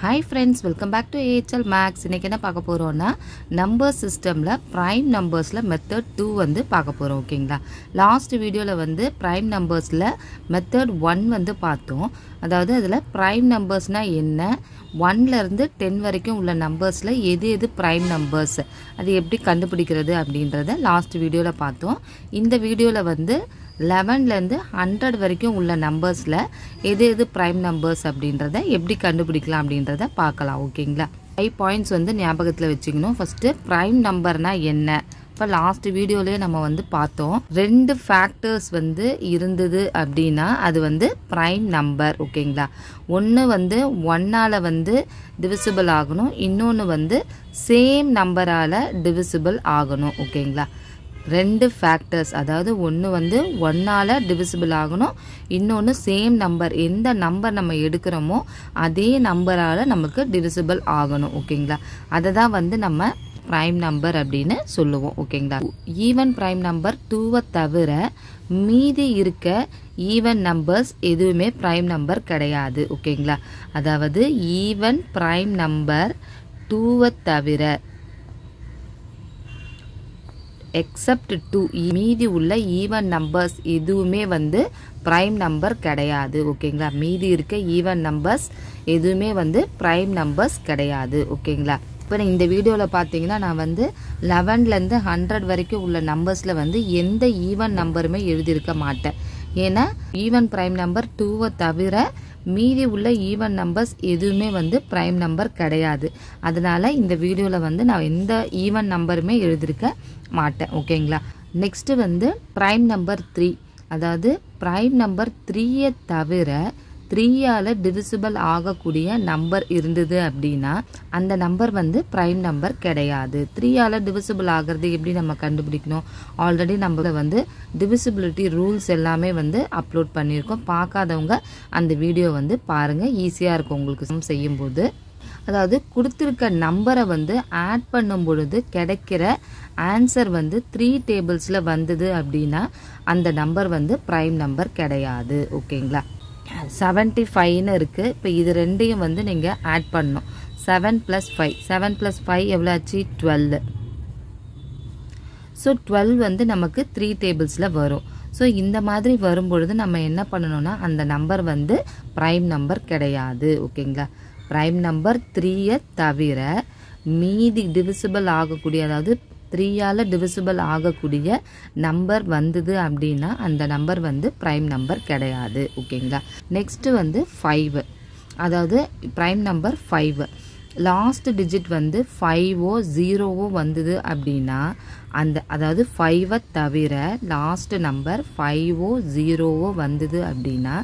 Hi friends welcome back to AHL maths இன்றைக்கி என்ன பார்க்க போகிறோன்னா நம்பர் சிஸ்டமில் ப்ரைம் நம்பர்ஸில் மெத்தட் டூ வந்து பார்க்க போகிறோம் ஓகேங்களா லாஸ்ட் வீடியோவில் வந்து ப்ரைம் நம்பர்ஸில் மெத்தட் ஒன் வந்து பார்த்தோம். அதாவது அதில் ப்ரைம் நம்பர்ஸ்னால் என்ன? ஒன்லேருந்து டென் வரைக்கும் உள்ள நம்பர்ஸில் எது எது ப்ரைம் நம்பர்ஸ் அது எப்படி கண்டுபிடிக்கிறது அப்படின்றத லாஸ்ட் வீடியோவில் பார்த்தோம். இந்த வீடியோவில் வந்து லெவன்லேருந்து ஹண்ட்ரட் வரைக்கும் உள்ள நம்பர்ஸில் எது எது ப்ரைம் நம்பர்ஸ் அப்படின்றத எப்படி கண்டுபிடிக்கலாம் அப்படின்றத பார்க்கலாம் ஓகேங்களா? ஃபைவ் பாயிண்ட்ஸ் வந்து ஞாபகத்தில் வச்சுக்கணும். ஃபஸ்ட்டு ப்ரைம் நம்பர்னால் என்ன? இப்போ லாஸ்ட் வீடியோலேயே நம்ம வந்து பார்த்தோம். ரெண்டு ஃபேக்டர்ஸ் வந்து இருந்தது அப்படின்னா அது வந்து ப்ரைம் நம்பர் ஓகேங்களா? ஒன்று வந்து ஒன்னால் வந்து டிவிசிபிள் ஆகணும். இன்னொன்று வந்து சேம் நம்பரால் டிவிசிபிள் ஆகணும் ஓகேங்களா? ரெண்டு ஃபேக்டர்ஸ் அதாவது ஒன்று வந்து ஒன்னால் டிவிசிபிள் ஆகணும். இன்னொன்று சேம் நம்பர் எந்த நம்பர் நம்ம எடுக்கிறோமோ அதே நம்பரால் நமக்கு டிவிசிபிள் ஆகணும். ஓகேங்களா? அதை தான் வந்து நம்ம ப்ரைம் நம்பர் அப்படின்னு சொல்லுவோம். ஓகேங்களா? ஈவன் ப்ரைம் நம்பர் டூவை தவிர மீதி இருக்க ஈவன் நம்பர்ஸ் எதுவுமே ப்ரைம் நம்பர் கிடையாது. ஓகேங்களா? அதாவது ஈவன் ப்ரைம் நம்பர் டூவை தவிர எக்ஸப்ட் டூ e. மீதி உள்ள ஈவன் நம்பர்ஸ் எதுவுமே வந்து ப்ரைம் நம்பர் கிடையாது ஓகேங்களா? மீதி இருக்க ஈவன் நம்பர்ஸ் எதுவுமே வந்து ப்ரைம் நம்பர்ஸ் கிடையாது ஓகேங்களா? இப்போ இந்த வீடியோவில் பார்த்தீங்கன்னா நான் வந்து லெவன்லேருந்து ஹண்ட்ரட் வரைக்கும் உள்ள நம்பர்ஸில் வந்து எந்த ஈவன் நம்பருமே எழுதியிருக்க மாட்டேன். ஏன்னா ஈவன் ப்ரைம் நம்பர் டூவை தவிர மீதி உள்ள ஈவன் நம்பர்ஸ் எதுவுமே வந்து ப்ரைம் நம்பர் கிடையாது. அதனால் இந்த வீடியோவில் வந்து நான் எந்த ஈவன் நம்பருமே எழுதியிருக்க மாட்டேன். ஓகேங்களா நெக்ஸ்ட்டு வந்து ப்ரைம் நம்பர் த்ரீ அதாவது ப்ரைம் நம்பர் த்ரீயை தவிர த்ரீயால் டிவிசிபிள் ஆகக்கூடிய நம்பர் இருந்தது அப்படின்னா அந்த நம்பர் வந்து ப்ரைம் நம்பர் கிடையாது. த்ரீயால் டிவிசிபிள் ஆகிறது எப்படி நம்ம கண்டுபிடிக்கணும்? ஆல்ரெடி நம்மள வந்து டிவிசிபிலிட்டி ரூல்ஸ் எல்லாமே வந்து அப்லோட் பண்ணியிருக்கோம். பார்க்காதவங்க அந்த வீடியோ வந்து பாருங்கள் ஈஸியாக இருக்கும் உங்களுக்கு செய்யும்போது. அதாவது கொடுத்துருக்க நம்பரை வந்து ஆட் பண்ணும் பொழுது கிடைக்கிற ஆன்சர் வந்து த்ரீ டேபிள்ஸில் வந்தது அப்படின்னா அந்த நம்பர் வந்து ப்ரைம் நம்பர் கிடையாது. ஓகேங்களா செவன்ட்டி ஃபைவ்னு இருக்குது இப்போ இது ரெண்டையும் வந்து நீங்கள் ஆட் பண்ணணும். Seven plus five seven plus five எவ்வளோ ஆச்சு? டுவெல் ஸோ டுவெல் வந்து நமக்கு த்ரீ டேபிள்ஸில் வரும். ஸோ இந்த மாதிரி வரும்பொழுது நம்ம என்ன பண்ணணும்னா அந்த நம்பர் வந்து ப்ரைம் நம்பர் கிடையாது. ஓகேங்களா? ப்ரைம் நம்பர் த்ரீயை தவிர மீதி டிவிசிபிள் ஆகக்கூடிய அதாவது த்ரீயால் டிவிசிபிள் ஆகக்கூடிய நம்பர் வந்தது அப்படின்னா அந்த நம்பர் வந்து ப்ரைம் நம்பர் கிடையாது. ஓகேங்களா? நெக்ஸ்ட்டு வந்து ஃபைவ் அதாவது prime number five last digit வந்து ஃபைவோ ஜீரோவோ வந்தது அப்படின்னா அந்த அதாவது ஃபைவை தவிர லாஸ்ட் நம்பர் ஃபைவோ ஜீரோவோ வந்தது அப்படின்னா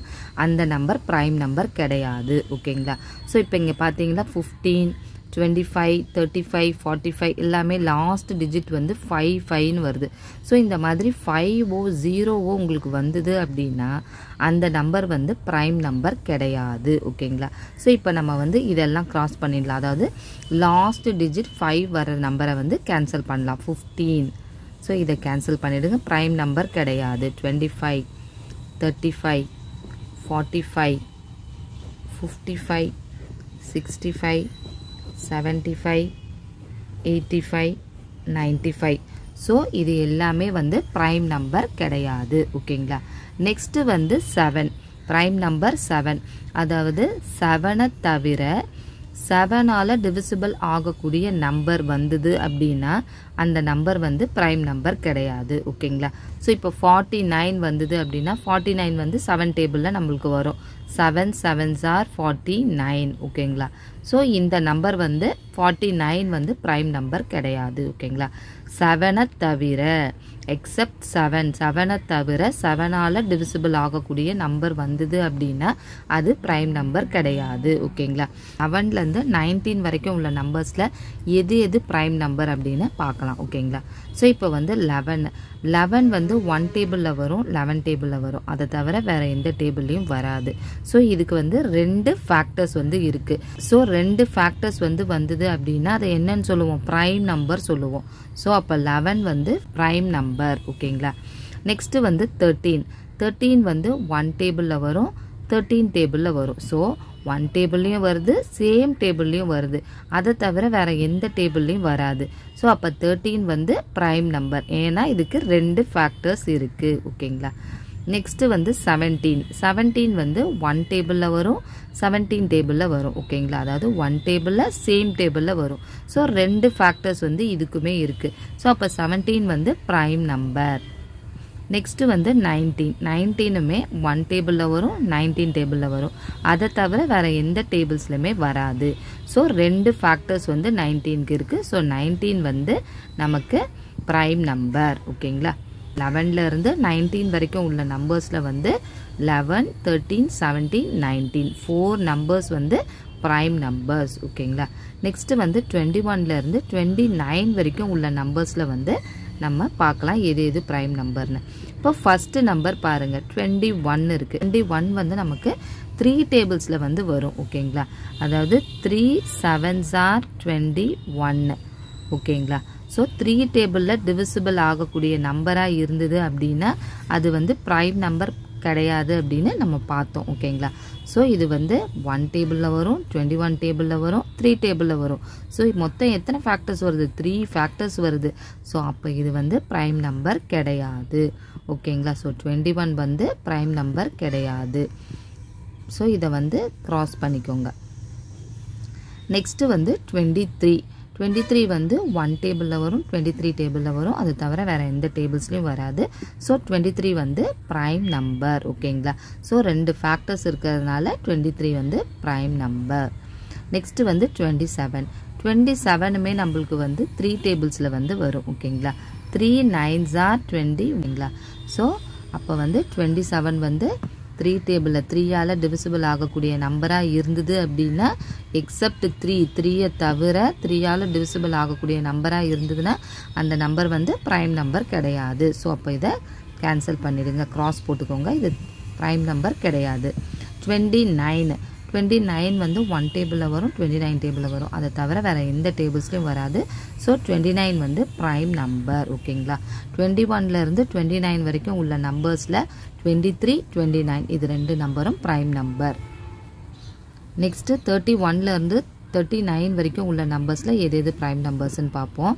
அந்த நம்பர் ப்ரைம் நம்பர் கிடையாது. ஓகேங்களா? ஸோ இப்போ இங்கே பார்த்தீங்கன்னா fifteen twenty five thirty five forty five எல்லாமே லாஸ்ட் டிஜிட் வந்து ஃபைவ் ஃபைவ்னு வருது. ஸோ இந்த மாதிரி ஃபைவோ ஜீரோவோ உங்களுக்கு வந்தது அப்படின்னா அந்த நம்பர் வந்து ப்ரைம் நம்பர் கிடையாது. ஓகேங்களா? ஸோ இப்போ நம்ம வந்து இதெல்லாம் க்ராஸ் பண்ணிடலாம். அதாவது லாஸ்ட் டிஜிட் ஃபைவ் வர நம்பரை வந்து கேன்சல் பண்ணலாம். ஃபிஃப்டீன் ஸோ இதை கேன்சல் பண்ணிவிடுங்க ப்ரைம் நம்பர் கிடையாது. Twenty five thirty five forty five fifty five sixty five seventy five eighty five ninety five so இது எல்லாமே வந்து ப்ரைம் நம்பர் கிடையாது. ஓகேங்களா? நெக்ஸ்ட்டு வந்து செவன் ப்ரைம் நம்பர் செவன் அதாவது செவனை தவிர செவனால் டிவிசிபிள் ஆகக்கூடிய நம்பர் வந்தது அப்படின்னா அந்த நம்பர் வந்து ப்ரைம் நம்பர் கிடையாது ஓகேங்களா ஸோ இப்போ ஃபார்ட்டி நைன் வந்தது அப்படின்னா ஃபார்ட்டி நைன் வந்து செவன் டேபிளில் நம்மளுக்கு வரும். Seven sevens are forty nine ஓகேங்களா ஸோ இந்த நம்பர் வந்து ஃபார்ட்டி நைன் வந்து ப்ரைம் நம்பர் கிடையாது ஓகேங்களா செவனை தவிர எக்ஸப்ட் செவன் செவனை தவிர செவனால் டிவிசிபிள் ஆகக்கூடிய நம்பர் வந்தது அப்படின்னா அது ப்ரைம் நம்பர் கிடையாது ஓகேங்களா செவன்லேருந்து நைன்டீன் வரைக்கும் உள்ள நம்பர்ஸில் எது எது ப்ரைம் நம்பர் அப்படின்னு பார்க்கலாம். ஓகேங்களா? ஸோ இப்போ வந்து லெவன் லெவன் வந்து ஒன் டேபிளில் வரும் லெவன் டேபிளில் வரும். அதை தவிர வேறு எந்த டேபிள்லையும் வராது. ஸோ இதுக்கு வந்து ரெண்டு ஃபேக்டர்ஸ் வந்து இருக்குது ஸோ ரெண்டு ஃபேக்டர்ஸ் வந்து வந்தது அப்படின்னா அதை என்னன்னு சொல்லுவோம்? ப்ரைம் நம்பர் சொல்லுவோம். ஸோ அப்போ லெவன் வந்து ப்ரைம் நம்பர் ஓகேங்களா? நெக்ஸ்ட்டு வந்து தேர்ட்டீன் தேர்ட்டீன் வந்து ஒன் டேபிளில் வரும் தேர்ட்டீன் டேபிளில் வரும். ஸோ ஒன் டேபிள்லேயும் வருது சேம் டேபிள்லேயும் வருது. அதை தவிர வேறு எந்த டேபிள்லேயும் வராது. ஸோ அப்போ தேர்ட்டீன் வந்து ப்ரைம் நம்பர் ஏன்னா இதுக்கு ரெண்டு ஃபேக்டர்ஸ் இருக்குது ஓகேங்களா? நெக்ஸ்ட்டு வந்து செவன்டீன் செவன்டீன் வந்து ஒன் டேபிளில் வரும் செவன்டீன் டேபிளில் வரும். ஓகேங்களா? அதாவது ஒன் டேபிளில் சேம் டேபிளில் வரும். ஸோ ரெண்டு ஃபேக்டர்ஸ் வந்து இதுக்குமே இருக்குது ஸோ அப்போ செவன்டீன் வந்து ப்ரைம் நம்பர் நெக்ஸ்ட்டு வந்து நைன்டீன் நைன்டீனுமே ஒன் டேபிளில் வரும் நைன்டீன் டேபிளில் வரும். அதை தவிர வேறு எந்த டேபிள்ஸ்லையுமே வராது. ஸோ ரெண்டு ஃபேக்டர்ஸ் வந்து நைன்டீனுக்கு இருக்குது ஸோ நைன்டீன் வந்து நமக்கு ப்ரைம் நம்பர் ஓகேங்களா லெவனில் இருந்து நைன்டீன் வரைக்கும் உள்ள நம்பர்ஸில் வந்து eleven thirteen seventeen nineteen four numbers வந்து ப்ரைம் நம்பர்ஸ் ஓகேங்களா நெக்ஸ்ட்டு வந்து டுவெண்ட்டி ஒன்லேருந்து டுவெண்ட்டி நைன் வரைக்கும் உள்ள நம்பர்ஸில் வந்து நம்ம பார்க்கலாம் எது எது ப்ரைம் நம்பர்னு இப்போ ஃபஸ்ட்டு நம்பர் பாருங்கள் டுவெண்ட்டி ஒன் இருக்குது டுவெண்ட்டி ஒன் வந்து நமக்கு த்ரீ டேபிள்ஸில் வந்து வரும் ஓகேங்களா அதாவது த்ரீ செவன்ஸ் ஆர் டுவெண்ட்டி ஒன்று ஓகேங்களா ஸோ த்ரீ டேபிளில் டிவிசிபிள் ஆகக்கூடிய நம்பராக இருந்தது அப்படின்னா அது வந்து ப்ரைம் நம்பர் கிடையாது அப்படின்னு நம்ம பார்த்தோம் ஓகேங்களா? ஸோ இது வந்து ஒன் டேபிளில் வரும் டுவெண்ட்டி ஒன் டேபிளில் வரும் த்ரீ டேபிளில் வரும். ஸோ மொத்தம் எத்தனை ஃபேக்டர்ஸ் வருது? த்ரீ ஃபேக்டர்ஸ் வருது. ஸோ அப்போ இது வந்து ப்ரைம் நம்பர் கிடையாது ஓகேங்களா? ஸோ டுவெண்ட்டி ஒன் வந்து ப்ரைம் நம்பர் கிடையாது. ஸோ இதை வந்து க்ராஸ் பண்ணிக்கோங்க. நெக்ஸ்ட்டு வந்து டுவெண்ட்டி த்ரீ டுவெண்ட்டி த்ரீ வந்து ஒன் டேபிளில் வரும் டுவெண்ட்டி த்ரீ டேபிளில் வரும். அது தவிர வேறு எந்த டேபிள்ஸ்லையும் வராது. ஸோ டுவெண்ட்டி த்ரீ வந்து ப்ரைம் நம்பர் ஓகேங்களா ஸோ ரெண்டு ஃபேக்டர்ஸ் இருக்கிறதுனால டுவெண்ட்டி த்ரீ வந்து ப்ரைம் நம்பர் நெக்ஸ்ட்டு வந்து டுவெண்ட்டி செவன் டுவெண்ட்டி செவனுமே நம்மளுக்கு வந்து த்ரீ டேபிள்ஸில் வந்து வரும் ஓகேங்களா த்ரீ நைன்ஸ் ஆர் டுவெண்ட்டி ஓகேங்களா ஸோ அப்போ வந்து டுவெண்ட்டி செவன் வந்து த்ரீ டேபிளில் த்ரீயால் டிவிசிபிள் ஆகக்கூடிய நம்பராக இருந்தது அப்படின்னா எக்ஸப்ட் த்ரீ த்ரீயை தவிர த்ரீயால் டிவிசிபிள் ஆகக்கூடிய நம்பராக இருந்ததுன்னா அந்த நம்பர் வந்து ப்ரைம் நம்பர் கிடையாது. ஸோ அப்போ இதை கேன்சல் பண்ணிவிடுங்க க்ராஸ் போட்டுக்கோங்க. இது ப்ரைம் நம்பர் கிடையாது. டுவெண்ட்டி நைன் டுவெண்ட்டி நைன் வந்து ஒன் டேபிளில் வரும் டுவெண்ட்டி நைன் டேபிளில் வரும். அதை தவிர வேறு எந்த டேபிள்ஸ்லையும் வராது. ஸோ டுவெண்ட்டி நைன் வந்து ப்ரைம் நம்பர் ஓகேங்களா டுவெண்ட்டி ஒன்லேருந்து டுவெண்ட்டி நைன் வரைக்கும் உள்ள நம்பர்ஸில் டுவெண்ட்டி த்ரீ டுவெண்ட்டி நைன் இது ரெண்டு நம்பரும் ப்ரைம் நம்பர் நெக்ஸ்ட்டு தேர்ட்டி ஒன்லேருந்து தேர்ட்டி நைன் வரைக்கும் உள்ள நம்பர்ஸில் எது எது ப்ரைம் நம்பர்ஸ்ன்னு பார்ப்போம்.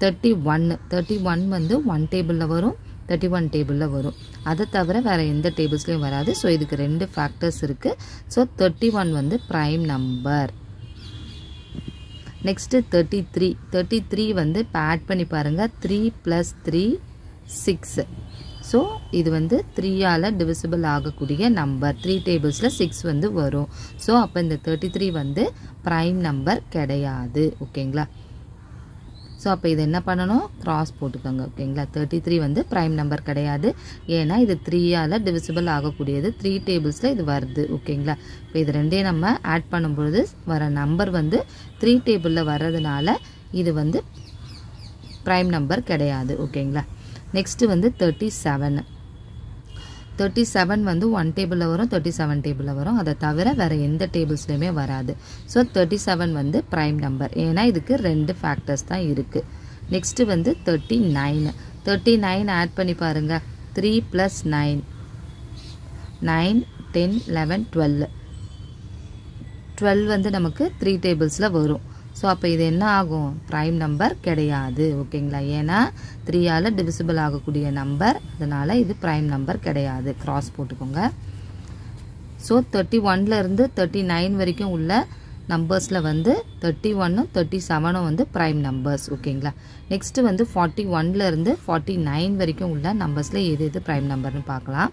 தேர்ட்டி ஒன்று தேர்ட்டி ஒன் வந்து ஒன் டேபிளில் வரும். தேர்ட்டி ஒன் டேபிளில் வரும். அதை தவிர வேறு எந்த டேபிள்ஸ்லையும் வராது. ஸோ இதுக்கு ரெண்டு ஃபேக்டர்ஸ் இருக்குது ஸோ தேர்ட்டி ஒன் வந்து prime number next thirty three thirty three வந்து இப்போ ஆட் பண்ணி பாருங்கள் three plus three six so இது வந்து த்ரீயால் டிவிசிபிள் ஆகக்கூடிய நம்பர் த்ரீ டேபிள்ஸில் சிக்ஸ் வந்து வரும். ஸோ அப்போ இந்த தேர்ட்டி த்ரீ வந்து ப்ரைம் நம்பர் கிடையாது. ஓகேங்களா ஸோ அப்போ இது என்ன பண்ணணும்? க்ராஸ் போட்டுக்கோங்க ஓகேங்களா தேர்ட்டி த்ரீ வந்து ப்ரைம் நம்பர் கிடையாது. ஏன்னா இது த்ரீயால் டிவிசிபிள் ஆகக்கூடியது. த்ரீ டேபிள்ஸில் இது வருது ஓகேங்களா இப்போ இது ரெண்டையும் நம்ம ஆட் பண்ணும்பொழுது வர நம்பர் வந்து த்ரீ டேபிளில் வர்றதுனால இது வந்து ப்ரைம் நம்பர் கிடையாது ஓகேங்களா நெக்ஸ்ட்டு வந்து தேர்ட்டி செவன் தேர்ட்டி செவன் வந்து ஒன் டேபிளில் வரும் தேர்ட்டி செவன் டேபிளில் வரும். அதை தவிர வேறு எந்த டேபிள்ஸ்லையுமே வராது. ஸோ தேர்ட்டி செவன் வந்து ப்ரைம் நம்பர் ஏன்னா இதுக்கு ரெண்டு ஃபேக்டர்ஸ் தான் இருக்குது நெக்ஸ்ட்டு வந்து thirty nine thirty nine add பண்ணி பாருங்கள் three plus nine nine ten eleven twelve twelve வந்து நமக்கு த்ரீ டேபிள்ஸில் வரும். ஸோ அப்போ இது என்ன ஆகும்? ப்ரைம் நம்பர் கிடையாது ஓகேங்களா ஏன்னா த்ரீயால் டிவிசிபிள் ஆகக்கூடிய நம்பர் அதனால் இது ப்ரைம் நம்பர் கிடையாது. க்ராஸ் போட்டுக்கோங்க. ஸோ தேர்ட்டி ஒன்லேருந்து தேர்ட்டி நைன் வரைக்கும் உள்ள நம்பர்ஸில் வந்து தேர்ட்டி ஒன்னும் தேர்ட்டி செவனும் வந்து ப்ரைம் நம்பர்ஸ் ஓகேங்களா நெக்ஸ்ட்டு வந்து ஃபார்ட்டி ஒன்லேருந்து ஃபார்ட்டி நைன் வரைக்கும் உள்ள நம்பர்ஸில் எது எது ப்ரைம் நம்பர்னு பார்க்கலாம்.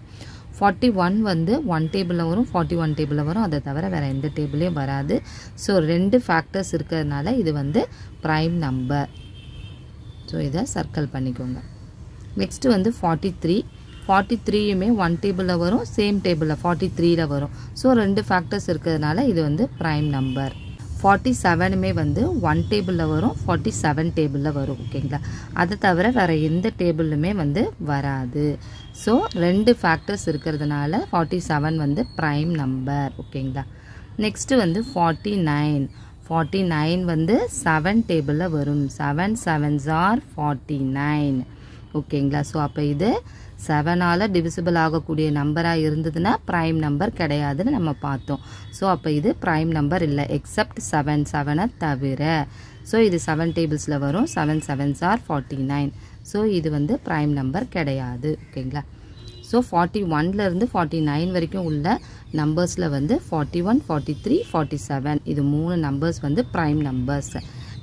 ஃபார்ட்டி ஒன் வந்து ஒன் டேபிளில் வரும் ஃபார்ட்டி ஒன் டேபிளில் வரும். அதை தவிர வேறு எந்த டேபிளையும் வராது. ஸோ ரெண்டு ஃபேக்டர்ஸ் இருக்கிறதுனால இது வந்து ப்ரைம் நம்பர் ஸோ இதை சர்க்கிள் பண்ணிக்கோங்க. நெக்ஸ்ட்டு வந்து ஃபார்ட்டி த்ரீ ஃபார்ட்டி த்ரீயுமே ஒன் டேபிளில் வரும் சேம் டேபிளில் ஃபார்ட்டி த்ரீயில் வரும். ஸோ ரெண்டு ஃபேக்டர்ஸ் இருக்கிறதுனால இது வந்து ப்ரைம் நம்பர் ஃபார்ட்டி செவனுமே வந்து ஒன் டேபிளில் வரும் ஃபார்ட்டி செவன் டேபிளில் வரும் ஓகேங்களா அதை தவிர வேறு எந்த டேபிளுமே வந்து வராது. ஸோ ரெண்டு ஃபேக்டர்ஸ் இருக்கிறதுனால ஃபார்ட்டி செவன் வந்து ப்ரைம் நம்பர் ஓகேங்களா நெக்ஸ்ட்டு வந்து ஃபார்ட்டி நைன் ஃபார்ட்டி நைன் வந்து செவன் டேபிளில் வரும். Seven sevens are forty nine ஓகேங்களா ஸோ அப்போ இது செவனால் டிவிசிபிள் ஆகக்கூடிய நம்பராக இருந்ததுன்னா ப்ரைம் நம்பர் கிடையாதுன்னு நம்ம பார்த்தோம். ஸோ அப்போ இது ப்ரைம் நம்பர் இல்லை. எக்ஸப்ட் செவன் செவனை தவிர. ஸோ இது செவன் டேபிள்ஸில் வரும். Seven sevens are forty nine so இது வந்து ப்ரைம் நம்பர் கிடையாது. ஓகேங்களா ஸோ ஃபார்ட்டி ஒன்லேருந்து ஃபார்ட்டி நைன் வரைக்கும் உள்ள நம்பர்ஸில் வந்து forty one forty three forty seven இது மூணு நம்பர்ஸ் வந்து ப்ரைம் நம்பர்ஸ்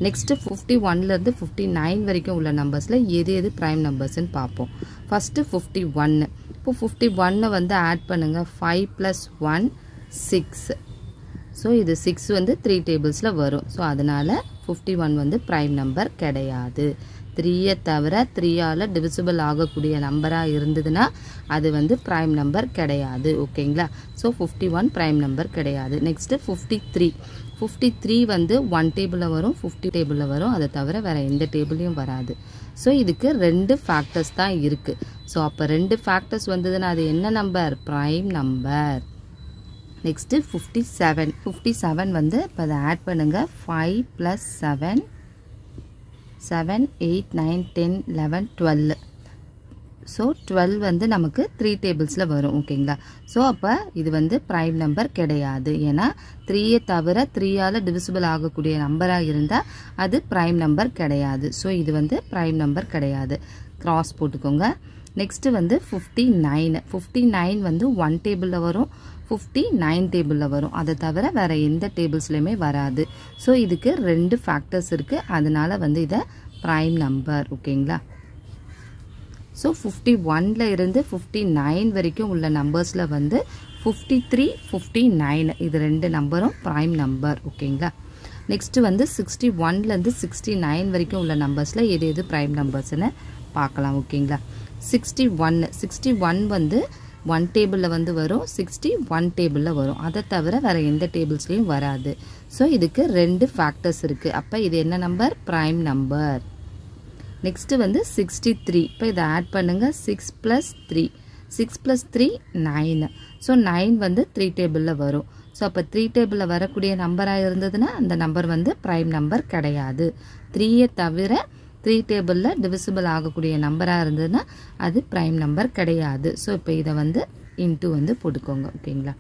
நெக்ஸ்ட்டு ஃபிஃப்டி ஒன்லேருந்து ஃபிஃப்டி நைன் வரைக்கும் உள்ள நம்பர்ஸில் எது எது ப்ரைம் நம்பர்ஸ்ன்னு பார்ப்போம். ஃபஸ்ட்டு ஃபிஃப்டி ஒன்று இப்போ ஃபிஃப்டி ஒன்னை வந்து ஆட் பண்ணுங்கள் five plus one six so இது சிக்ஸ் வந்து த்ரீ டேபிள்ஸில் வரும். ஸோ அதனால் ஃபிஃப்டி ஒன் வந்து ப்ரைம் நம்பர் கிடையாது. த்ரீயை தவிர த்ரீயால் டிவிசிபிள் ஆகக்கூடிய நம்பராக இருந்ததுன்னா அது வந்து ப்ரைம் நம்பர் கிடையாது. ஓகேங்களா so fifty one prime number கிடையாது. Next fifty three fifty three வந்து ஒன் டேபிளில் வரும் ஃபிஃப்டி டேபிளில் வரும். அதை தவிர வேறு எந்த டேபிளையும் வராது. ஸோ இதுக்கு ரெண்டு ஃபேக்டர்ஸ் தான் இருக்குது ஸோ அப்போ ரெண்டு ஃபேக்டர்ஸ் வந்ததுன்னா அது என்ன number prime number next fifty seven fifty seven வந்து இப்போ அதை ஆட் பண்ணுங்கள் five plus seven seven eight nine ten eleven twelve so twelve வந்து நமக்கு த்ரீ டேபிள்ஸில் வரும் ஓகேங்களா ஸோ அப்போ இது வந்து ப்ரைம் நம்பர் கிடையாது. ஏன்னா த்ரீயை தவிர த்ரீயால் டிவிசிபிள் ஆகக்கூடிய நம்பராக இருந்தால் அது ப்ரைம் நம்பர் கிடையாது. ஸோ இது வந்து ப்ரைம் நம்பர் கிடையாது. க்ராஸ் போட்டுக்கோங்க. நெக்ஸ்ட்டு வந்து ஃபிஃப்டி நைனு ஃபிஃப்டி நைன் வந்து ஒன் டேபிளில் வரும். ஃபிஃப்டி நைன் டேபிளில் வரும். அதை தவிர வேறு எந்த டேபிள்ஸ்லையுமே வராது. ஸோ இதுக்கு ரெண்டு ஃபேக்டர்ஸ் இருக்குது அதனால் வந்து இதை ப்ரைம் நம்பர் ஓகேங்களா ஸோ ஃபிஃப்டி ஒனில் இருந்து ஃபிஃப்டி நைன் வரைக்கும் உள்ள நம்பர்ஸில் வந்து ஃபிஃப்டி த்ரீ ஃபிஃப்டி நைன் இது ரெண்டு நம்பரும் ப்ரைம் நம்பர் ஓகேங்களா நெக்ஸ்ட்டு வந்து சிக்ஸ்டி ஒன்லேருந்து சிக்ஸ்டி நைன் வரைக்கும் உள்ள நம்பர்ஸில் எது எது ப்ரைம் நம்பர்ஸ்னு பார்க்கலாம் ஓகேங்களா சிக்ஸ்டி ஒன் சிக்ஸ்டி ஒன் வந்து ஒன் டேபிளில் வந்து வரும் சிக்ஸ்டி ஒன் டேபிளில் வரும். அதை தவிர வேறு எந்த டேபிள்ஸ்லேயும் வராது. ஸோ இதுக்கு ரெண்டு ஃபேக்டர்ஸ் இருக்குது அப்போ இது என்ன நம்பர் ப்ரைம் நம்பர் நெக்ஸ்ட்டு வந்து சிக்ஸ்டி த்ரீ இப்போ இதை ஆட் பண்ணுங்கள் six plus three six plus three nine so nine வந்து த்ரீ டேபிளில் வரும். ஸோ அப்போ த்ரீ டேபிளில் வரக்கூடிய நம்பராக இருந்ததுன்னா அந்த நம்பர் வந்து ப்ரைம் நம்பர் கிடையாது. த்ரீயை தவிர த்ரீ டேபிளில் டிவிசிபிள் ஆகக்கூடிய நம்பராக இருந்ததுன்னா அது ப்ரைம் நம்பர் கிடையாது. ஸோ இப்போ இதை வந்து இன்ட்டு வந்து போட்டுக்கோங்க. ஓகேங்களா?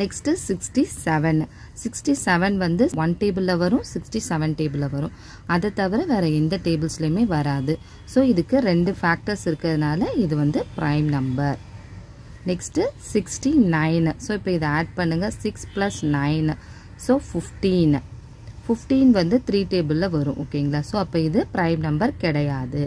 Next sixty seven sixty seven வந்து ஒன் டேபிளில் வரும் சிக்ஸ்டி செவன் டேபிளில் வரும். அதை தவிர வேறு எந்த டேபிள்ஸ்லையுமே வராது. ஸோ இதுக்கு ரெண்டு ஃபேக்டர்ஸ் இருக்கிறதுனால இது வந்து prime number next sixty nine so இப்போ இதை ஆட் பண்ணுங்கள் six plus nine so fifteen fifteen வந்து த்ரீ டேபிளில் வரும் ஓகேங்களா ஸோ அப்போ இது ப்ரைம் நம்பர் கிடையாது.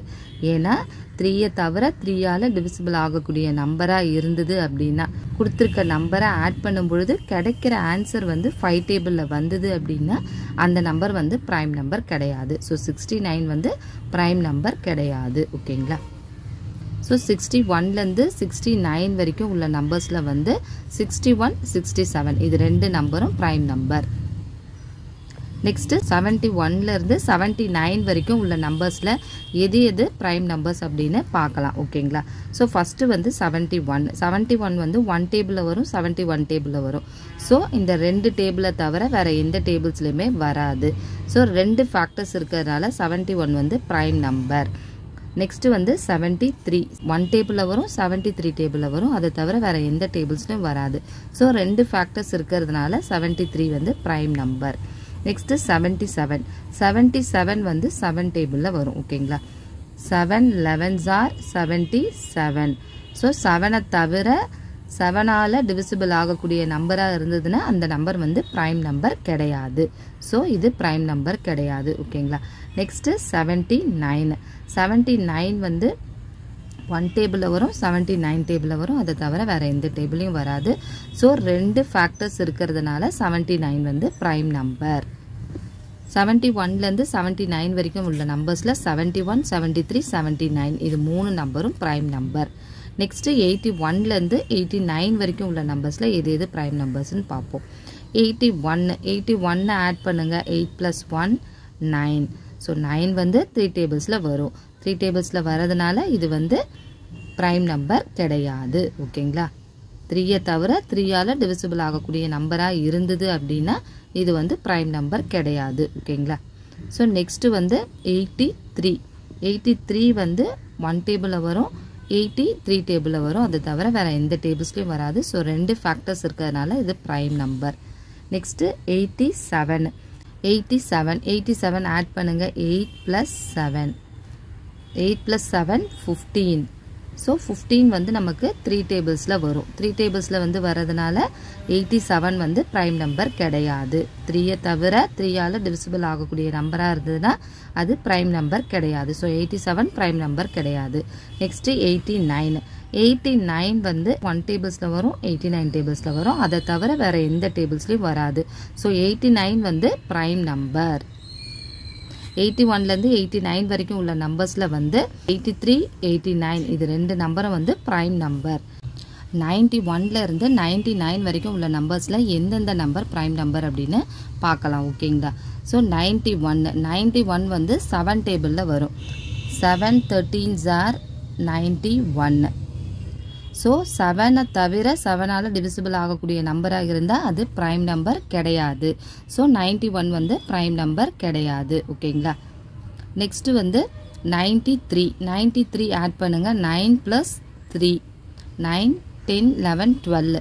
ஏன்னா த்ரீயை தவிர த்ரீயால் டிவிசிபிள் ஆகக்கூடிய நம்பராக இருந்தது அப்படின்னா கொடுத்துருக்க நம்பரை ஆட் பண்ணும் பொழுது கிடைக்கிற ஆன்சர் வந்து ஃபைவ் டேபிளில் வந்தது அப்படின்னா அந்த நம்பர் வந்து ப்ரைம் நம்பர் கிடையாது. ஸோ சிக்ஸ்டி நைன் வந்து ப்ரைம் நம்பர் கிடையாது ஓகேங்களா ஸோ சிக்ஸ்டி ஒன்லேருந்து சிக்ஸ்டி நைன் வரைக்கும் உள்ள நம்பர்ஸில் வந்து சிக்ஸ்டி ஒன் சிக்ஸ்டி செவன் இது ரெண்டு நம்பரும் ப்ரைம் நம்பர் நெக்ஸ்ட்டு செவன்ட்டி ஒன்லேருந்து செவன்ட்டி நைன் வரைக்கும் உள்ள நம்பர்ஸில் எது எது ப்ரைம் நம்பர்ஸ் அப்படின்னு பார்க்கலாம் ஓகேங்களா ஸோ ஃபஸ்ட்டு வந்து செவன்ட்டி ஒன் செவன்ட்டி ஒன் வந்து ஒன் டேபிளில் வரும் செவன்ட்டி ஒன் டேபிளில் வரும். ஸோ இந்த ரெண்டு டேபிளை தவிர வேறு எந்த டேபிள்ஸ்லையுமே வராது. ஸோ ரெண்டு ஃபேக்டர்ஸ் இருக்கிறதுனால செவன்ட்டி ஒன் வந்து ப்ரைம் நம்பர் நெக்ஸ்ட்டு வந்து செவன்ட்டி த்ரீ ஒன் டேபிளில் வரும் செவன்ட்டி த்ரீ டேபிளில் வரும். அதை தவிர வேறு எந்த டேபிள்ஸ்லையும் வராது. ஸோ ரெண்டு ஃபேக்டர்ஸ் இருக்கிறதுனால செவன்ட்டி த்ரீ வந்து prime number next seventy seven seventy seven வந்து செவன் டேபிளில் வரும் ஓகேங்களா seven elevens are seventy seven so செவனை தவிர செவனால் டிவிசிபிள் ஆகக்கூடிய நம்பராக இருந்ததுன்னா அந்த நம்பர் வந்து ப்ரைம் நம்பர் கிடையாது. ஸோ இது ப்ரைம் நம்பர் கிடையாது ஓகேங்களா next seventy nine seventy nine வந்து ஒன் டேபிளில் வரும் செவன்ட்டி நைன் டேபிளில் வரும். அதை தவிர வேறு எந்த டேபிளையும் வராது. ஸோ ரெண்டு ஃபேக்டர்ஸ் இருக்கிறதுனால செவன்ட்டி நைன் வந்து ப்ரைம் நம்பர் செவன்ட்டி ஒன்லேருந்து செவன்ட்டி நைன் வரைக்கும் உள்ள நம்பர்ஸில் seventy one seventy three seventy nine இது மூணு நம்பரும் ப்ரைம் நம்பர் நெக்ஸ்ட்டு எயிட்டி ஒன்லேருந்து எயிட்டி நைன் வரைக்கும் உள்ள நம்பர்ஸில் எது எது ப்ரைம் நம்பர்ஸ்னு பார்ப்போம். எயிட்டி ஒன்று எயிட்டி ஒன்னை ஆட் பண்ணுங்கள் eight plus one nine so nine வந்து த்ரீ டேபிள்ஸில் வரும். த்ரீ டேபிள்ஸில் வரதுனால இது வந்து ப்ரைம் நம்பர் கிடையாது ஓகேங்களா? த்ரீயை தவிர த்ரீயால் டிவிசிபிள் ஆகக்கூடிய நம்பராக இருந்தது அப்படின்னா இது வந்து ப்ரைம் நம்பர் கிடையாது ஓகேங்களா? ஸோ நெக்ஸ்ட்டு வந்து எயிட்டி த்ரீ எயிட்டி த்ரீ வந்து ஒன் டேபிளில் வரும் எயிட்டி த்ரீ டேபிளில் வரும். அது தவிர வேறு எந்த டேபிள்ஸ்லையும் வராது. ஸோ ரெண்டு ஃபேக்டர்ஸ் இருக்கிறதுனால இது prime number next eighty seven eighty seven eighty seven add பண்ணுங்கள் eight plus seven eight plus seven fifteen so fifteen வந்து நமக்கு த்ரீ டேபிள்ஸில் வரும். த்ரீ டேபிள்ஸில் வந்து வரதுனால எயிட்டி செவன் வந்து ப்ரைம் நம்பர் கிடையாது. த்ரீயை தவிர த்ரீயால் டிவிசிபிள் ஆகக்கூடிய நம்பராக இருந்ததுன்னா அது ப்ரைம் நம்பர் கிடையாது. So eighty seven prime number கிடையாது. Next eighty nine eighty nine வந்து ஒன் டேபிள்ஸில் வரும் எயிட்டி நைன் டேபிள்ஸில் வரும். அதை தவிர வேறு எந்த டேபிள்ஸ்லையும் வராது. ஸோ எயிட்டி நைன் வந்து ப்ரைம் நம்பர் எயிட்டி ஒன்லேருந்து எயிட்டி நைன் வரைக்கும் உள்ள நம்பர்ஸில் வந்து எயிட்டி த்ரீ எயிட்டி நைன் இது ரெண்டு நம்பரும் வந்து ப்ரைம் நம்பர் நைன்ட்டி ஒன்லேருந்து நைன்ட்டி நைன் வரைக்கும் உள்ள நம்பர்ஸில் எந்தெந்த நம்பர் ப்ரைம் நம்பர் அப்படின்னு பார்க்கலாம் ஓகேங்களா? ஸோ நைன்ட்டி ஒன்று நைன்ட்டி ஒன் வந்து செவன் டேபிளில் வரும். செவன் தேர்ட்டீன்ஸ் ஜார் நைன்ட்டி ஒன்று ஸோ செவனை தவிர செவனால் டிவிசிபிள் ஆகக்கூடிய நம்பராக இருந்தால் அது ப்ரைம் நம்பர் கிடையாது. ஸோ நைன்ட்டி ஒன் வந்து ப்ரைம் நம்பர் கிடையாது. ஓகேங்களா? நெக்ஸ்ட்டு வந்து ninety three ninety three add பண்ணுங்கள் nine plus three nine ten eleven twelve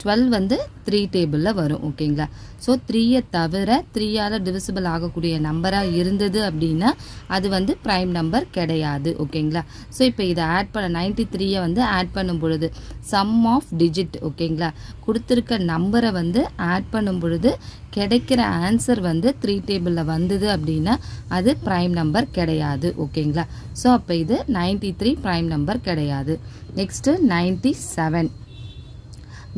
twelve வந்து த்ரீ டேபிளில் வரும் ஓகேங்களா ஸோ த்ரீயை தவிர த்ரீயால் டிவிசிபிள் ஆகக்கூடிய நம்பராக இருந்தது அப்படின்னா அது வந்து ப்ரைம் நம்பர் கிடையாது ஓகேங்களா ஸோ இப்போ இதை ஆட் பண்ண நைன்டி த்ரீயை வந்து ஆட் பண்ணும் பொழுது சம் ஆஃப் டிஜிட் ஓகேங்களா கொடுத்துருக்க நம்பரை வந்து ஆட் பண்ணும் பொழுது கிடைக்கிற ஆன்சர் வந்து த்ரீ டேபிளில் வந்தது அப்படின்னா அது ப்ரைம் நம்பர் கிடையாது ஓகேங்களா ஸோ அப்போ இது நைன்டி த்ரீ ப்ரைம் நம்பர் கிடையாது. Next ninety seven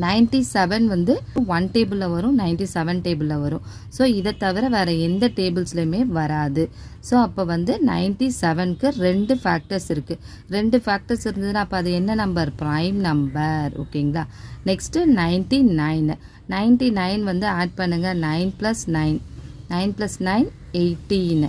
ninety seven வந்து ஒன் டேபிளில் வரும் நைன்டி செவன் டேபிளில் வரும். ஸோ இதை தவிர வேறு எந்த டேபிள்ஸ்லையுமே வராது. ஸோ அப்போ வந்து நைன்டி செவனுக்கு ரெண்டு ஃபேக்டர்ஸ் இருக்குது ரெண்டு ஃபேக்டர்ஸ் இருந்ததுன்னா அப்போ அது என்ன நம்பர் ப்ரைம் நம்பர் ஓகேங்களா next ninety nine ninety nine வந்து ஆட் பண்ணுங்கள் nine plus nine nine plus nine eighteen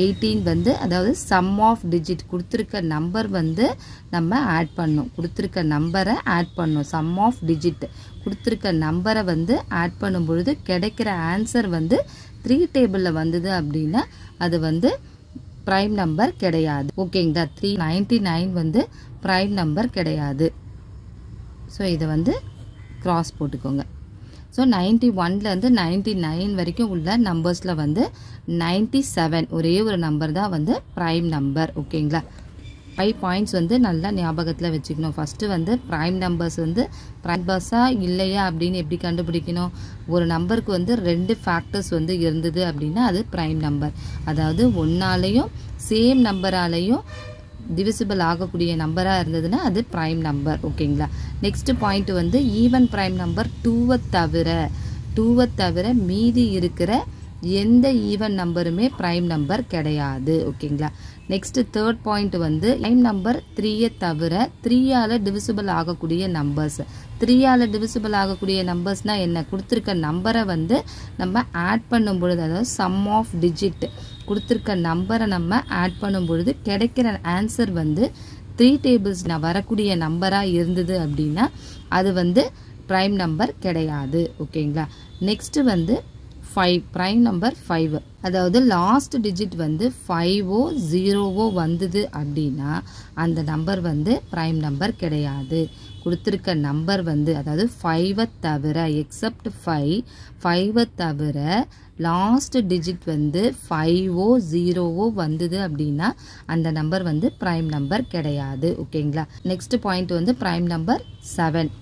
eighteen வந்து அதாவது சம் ஆஃப் டிஜிட் கொடுத்துருக்க நம்பர் வந்து நம்ம ஆட் பண்ணோம். கொடுத்துருக்க நம்பரை ஆட் பண்ணும். சம் ஆஃப் டிஜிட் கொடுத்துருக்க நம்பரை வந்து ஆட் பண்ணும் பொழுது கிடைக்கிற ஆன்சர் வந்து த்ரீ டேபிளில் வந்தது அப்படின்னா அது வந்து ப்ரைம் நம்பர் கிடையாது. ஓகேங்களா த்ரீ நைன்டி நைன் வந்து ப்ரைம் நம்பர் கிடையாது. ஸோ இதை வந்து க்ராஸ் போட்டுக்கோங்க. ஸோ நைன்ட்டி ஒன்லேருந்து நைன்ட்டி நைன் வரைக்கும் உள்ள நம்பர்ஸில் வந்து நைன்ட்டி செவன் ஒரே ஒரு நம்பர் தான் வந்து ப்ரைம் நம்பர் ஓகேங்களா ஃபைவ் பாயிண்ட்ஸ் வந்து நல்லா ஞாபகத்தில் வச்சுக்கணும். ஃபஸ்ட்டு வந்து ப்ரைம் நம்பர்ஸ் வந்து ப்ரைம் பஸ்ஸாக இல்லையா அப்படின்னு எப்படி கண்டுபிடிக்கணும்? ஒரு நம்பருக்கு வந்து ரெண்டு ஃபேக்டர்ஸ் வந்து இருந்தது அப்படின்னா அது ப்ரைம் நம்பர் அதாவது ஒன்னாலேயும் சேம் நம்பராலேயும் டிவிசிபிள் ஆகக்கூடிய நம்பராக இருந்ததுன்னா அது ப்ரைம் நம்பர் ஓகேங்களா நெக்ஸ்ட்டு பாயிண்ட் வந்து ஈவன் ப்ரைம் நம்பர் டூவை தவிர டூவை தவிர மீதி இருக்கிற எந்த ஈவன் நம்பருமே ப்ரைம் நம்பர் கிடையாது ஓகேங்களா நெக்ஸ்ட்டு தேர்ட் பாயிண்ட் வந்து ப்ரைம் நம்பர் த்ரீயை தவிர த்ரீயால் டிவிசிபிள் ஆகக்கூடிய நம்பர்ஸ் த்ரீயால் டிவிசிபிள் ஆகக்கூடிய நம்பர்ஸ்னால் என்ன? கொடுத்துருக்க நம்பரை வந்து நம்ம ஆட் பண்ணும் பொழுது அதாவது சம் ஆஃப் டிஜிட் கொடுத்துருக்க நம்பரை நம்ம ஆட் பண்ணும் பொழுது கிடைக்கிற ஆன்சர் வந்து த்ரீ டேபிள்ஸ் வரக்கூடிய நம்பராக இருந்தது அப்படின்னா அது வந்து ப்ரைம் நம்பர் கிடையாது. ஓகேங்களா நெக்ஸ்ட்டு வந்து ஃபைவ் ப்ரைம் நம்பர் ஃபைவ் அதாவது லாஸ்ட் டிஜிட் வந்து ஃபைவோ ஜீரோவோ வந்தது அப்படின்னா அந்த நம்பர் வந்து ப்ரைம் நம்பர் கிடையாது. கொடுத்துருக்க நம்பர் வந்து அதாவது ஃபைவை தவிர எக்ஸப்ட் ஃபைவ் ஃபைவை தவிர லாஸ்ட் டிஜிட் வந்து ஃபைவோ ஜீரோவோ வந்தது அப்படின்னா அந்த நம்பர் வந்து ப்ரைம் நம்பர் கிடையாது ஓகேங்களா நெக்ஸ்ட் பாயிண்ட் வந்து ப்ரைம் நம்பர் செவன்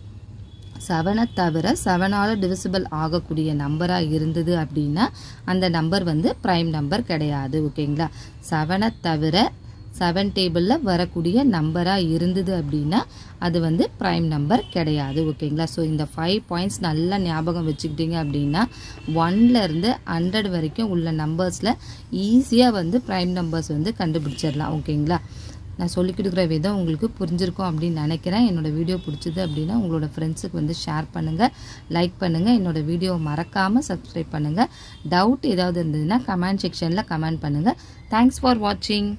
செவனை தவிர செவனால் டிவிசிபிள் ஆகக்கூடிய நம்பராக இருந்தது அப்படின்னா அந்த நம்பர் வந்து ப்ரைம் நம்பர் கிடையாது ஓகேங்களா செவனை தவிர செவன் டேபிளில் வரக்கூடிய நம்பராக இருந்தது அப்படின்னா அது வந்து ப்ரைம் நம்பர் கிடையாது ஓகேங்களா ஸோ இந்த ஃபைவ் பாயிண்ட்ஸ் நல்லா ஞாபகம் வச்சுக்கிட்டீங்க அப்படின்னா ஒன்லேருந்து ஹண்ட்ரட் வரைக்கும் உள்ள நம்பர்ஸில் ஈஸியாக வந்து ப்ரைம் நம்பர்ஸ் வந்து கண்டுபிடிச்சிடலாம் ஓகேங்களா நான் சொல்லிக் கொடுக்குற விதம் உங்களுக்கு புரிஞ்சிருக்கும் அப்படின்னு நினைக்கிறேன். என்னோடய வீடியோ பிடிச்சது அப்படின்னா உங்களோட ஃப்ரெண்ட்ஸுக்கு வந்து ஷேர் பண்ணுங்கள் லைக் பண்ணுங்கள் என்னோடய வீடியோவை மறக்காமல் சப்ஸ்கிரைப் பண்ணுங்கள் டவுட் ஏதாவது இருந்ததுன்னா கமெண்ட் செக்ஷனில் கமெண்ட் பண்ணுங்கள் தேங்க்ஸ் ஃபார் வாட்சிங்